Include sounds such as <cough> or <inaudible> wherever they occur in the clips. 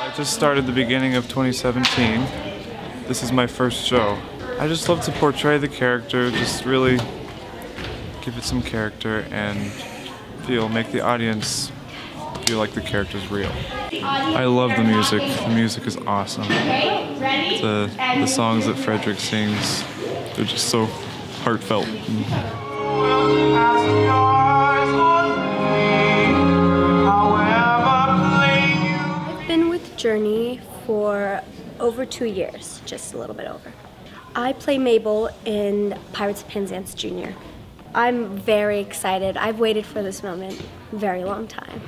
I just started the beginning of 2017. This is my first show. I just love to portray the character, just really give it some character and feel, make the audience feel like the character's real. I love the music. The music is awesome. The, the songs that Frederick sings, they're just so heartfelt. I've Journey for over two years, just a little bit over. I play Mabel in Pirates of Penzance Jr. I'm very excited. I've waited for this moment very long time.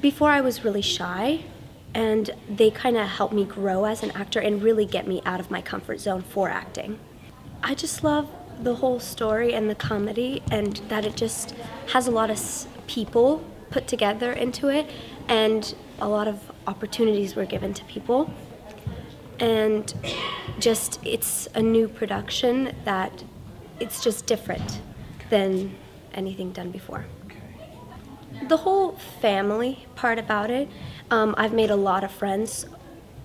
Before I was really shy, and they kind of helped me grow as an actor and really get me out of my comfort zone for acting. I just love the whole story and the comedy, and that it just has a lot of people put together into it, and a lot of opportunities were given to people. And just, it's a new production that it's just different than anything done before. The whole family part about it, um, I've made a lot of friends.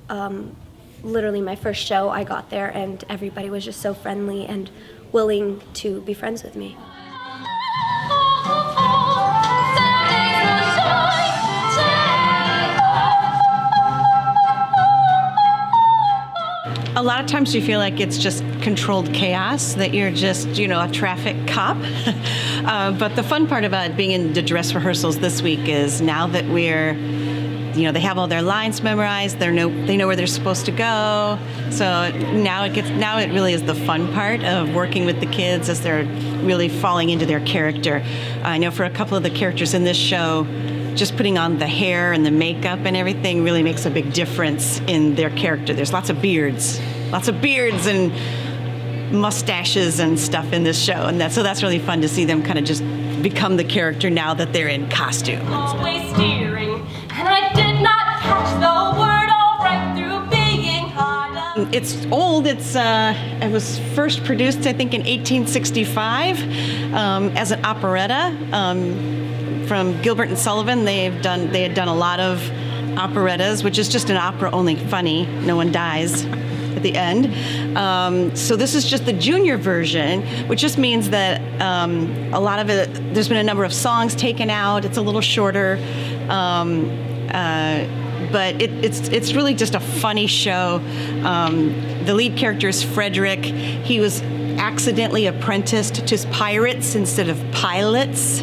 Um, literally, my first show, I got there, and everybody was just so friendly and willing to be friends with me. Lot of times you feel like it's just controlled chaos, that you're just, you know, a traffic cop. <laughs> uh, but the fun part about being in the dress rehearsals this week is now that we're, you know, they have all their lines memorized, they know they know where they're supposed to go. So now it gets now it really is the fun part of working with the kids as they're really falling into their character. I know for a couple of the characters in this show, just putting on the hair and the makeup and everything really makes a big difference in their character. There's lots of beards, lots of beards and mustaches and stuff in this show, and that so that's really fun to see them kind of just become the character now that they're in costume. always steering, and I did not catch the word all right through being hard. up. It's old. It's uh, it was first produced, I think, in 1865 um, as an operetta um, from Gilbert and Sullivan. They've done they had done a lot of operettas, which is just an opera, only funny. No one dies at the end. Um, so this is just the junior version, which just means that um, a lot of it. There's been a number of songs taken out. It's a little shorter. Um, uh, but it, it's it's really just a funny show. Um, the lead character is Frederick. He was accidentally apprenticed to pirates instead of pilots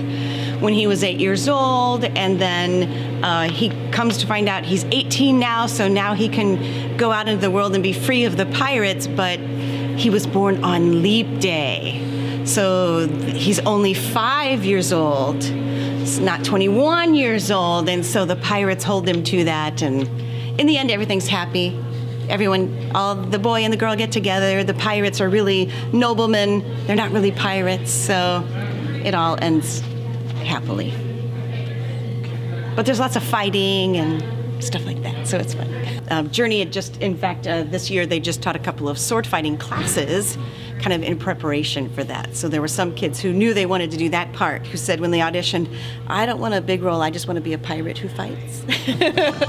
when he was eight years old, and then uh, he comes to find out he's 18 now, so now he can go out into the world and be free of the pirates. But he was born on Leap Day, so he's only five years old it's not 21 years old, and so the pirates hold him to that. And in the end, everything's happy. Everyone, all the boy and the girl get together. The pirates are really noblemen. They're not really pirates, so it all ends happily. But there's lots of fighting and stuff like that, so it's fun. Um, Journey had just, in fact, uh, this year they just taught a couple of sword fighting classes kind of in preparation for that. So there were some kids who knew they wanted to do that part, who said when they auditioned, I don't want a big role, I just want to be a pirate who fights. <laughs>